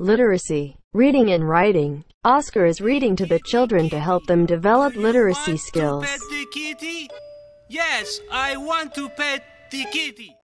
Literacy. Reading and writing. Oscar is reading to the children to help them develop literacy Want skills. To pet the kitty? Yes, I want to pet the kitty.